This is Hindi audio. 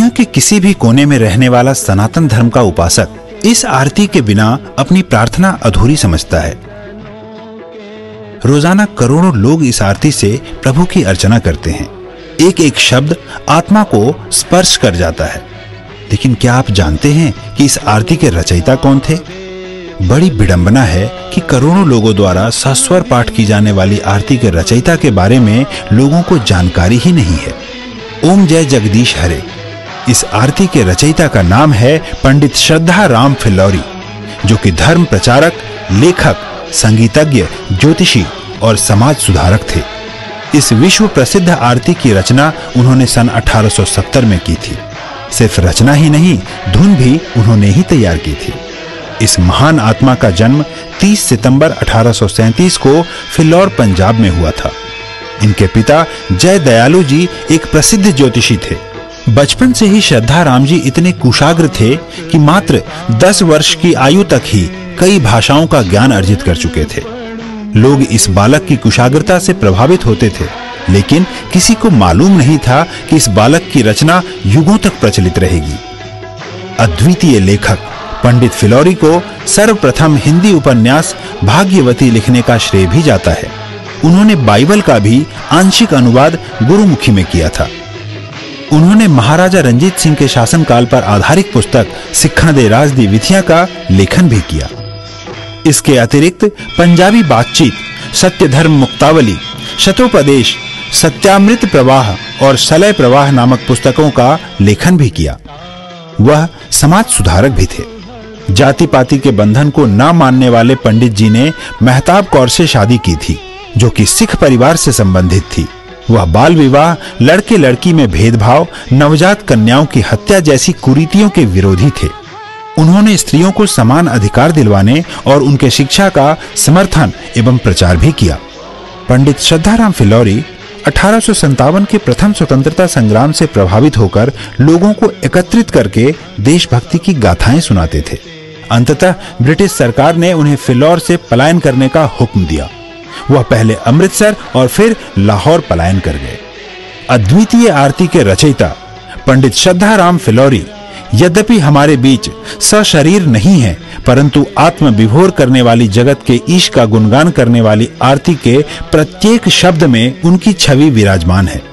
किसी भी कोने में रहने वाला सनातन धर्म का उपासक इस आरती के बिना अपनी प्रार्थना अधूरी समझता है। रोज़ाना करोड़ों लोग इस आरती से प्रभु की अर्चना करते हैं। एक एक शब्द आत्मा को स्पर्श कर जाता है। लेकिन क्या आप जानते हैं कि इस आरती के रचयिता कौन थे? बड़ी विडंबना है कि करोड़ों लोगों द्वारा सस्वर पाठ की जाने वाली आरती के रचयिता के बारे में लोगों को जानकारी ही नहीं है। ओम जय जगदीश हरे। इस आरती के रचयिता का नाम है पंडित श्रद्धा राम फिल्लौरी, जो कि धर्म प्रचारक, लेखक, संगीतज्ञ, ज्योतिषी और समाज सुधारक थे। इस विश्व प्रसिद्ध आरती की रचना उन्होंने सन 1870 में की थी। सिर्फ़ रचना ही नहीं, धुन भी उन्होंने ही तैयार की थी। इस महान आत्मा का जन्म 30 सितंबर 1837 को फिल्लौर, पंजाब में हुआ था। इनके पिता जय दयालु जी एक प्रसिद्ध ज्योतिषी थे। बचपन से ही श्रद्धा राम जी इतने कुशाग्र थे कि मात्र 10 वर्ष की आयु तक ही कई भाषाओं का ज्ञान अर्जित कर चुके थे। लोग इस बालक की कुशाग्रता से प्रभावित होते थे, लेकिन किसी को मालूम नहीं था कि इस बालक की रचना युगों तक प्रचलित रहेगी। अद्वितीय लेखक पंडित फिलौरी को सर्वप्रथम हिंदी उपन्यास भाग्यवती लिखने का श्रेय भी जाता है। उन्होंने बाइबल का भी आंशिक अनुवाद गुरुमुखी में किया था। उन्होंने महाराजा रंजीत सिंह के शासनकाल पर आधारित पुस्तक सिखा दे राज दी विधियाँ का लेखन भी किया। इसके अतिरिक्त पंजाबी बातचीत सत्य धर्म मुक्तावली, शतोपदेश, सत्यामृत प्रवाह और सलय प्रवाह नामक पुस्तकों का लेखन भी किया। वह समाज सुधारक भी थे। जाति पाति के बंधन को न मानने वाले पंडित जी ने मेहताब कौर से शादी की थी, जो कि सिख परिवार से संबंधित थी। वह बाल विवाह, लड़के लड़की में भेदभाव, नवजात कन्याओं की हत्या जैसी कुरीतियों के विरोधी थे। उन्होंने स्त्रियों को समान अधिकार दिलवाने और उनके शिक्षा का समर्थन एवं प्रचार भी किया। पंडित श्रद्धाराम फिलौरी अठारह के प्रथम स्वतंत्रता संग्राम से प्रभावित होकर लोगों को एकत्रित करके देशभक्ति की गाथाएँ सुनाते थे। अंततः ब्रिटिश सरकार ने उन्हें फिलौर से पलायन करने का हुक्म दिया। वह पहले अमृतसर और फिर लाहौर पलायन कर गए। अद्वितीय आरती के रचयिता पंडित श्रद्धा राम फिलौरी, यद्यपि हमारे बीच सशरीर नहीं है, परंतु आत्म विभोर करने वाली जगत के ईश का गुणगान करने वाली आरती के प्रत्येक शब्द में उनकी छवि विराजमान है।